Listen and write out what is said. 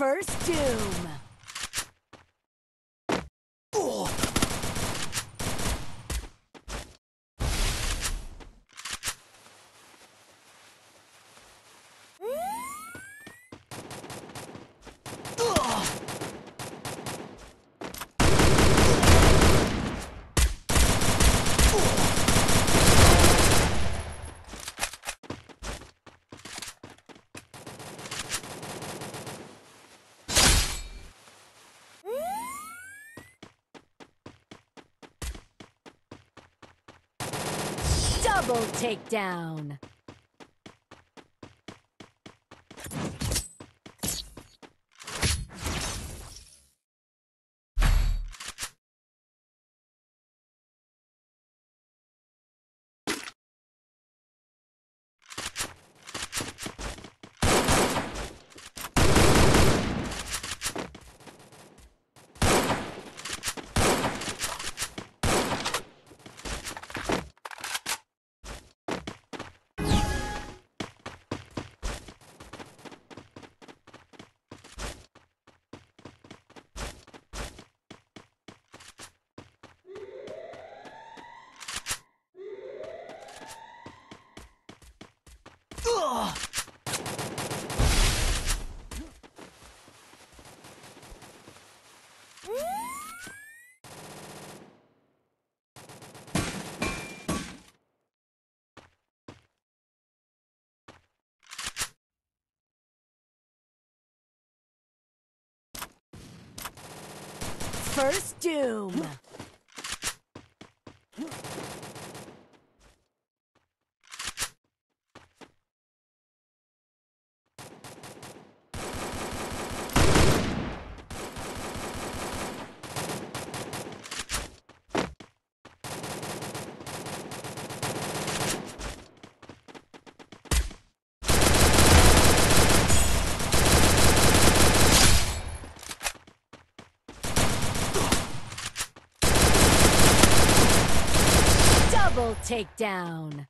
First Doom. Double takedown. First Doom. Double takedown.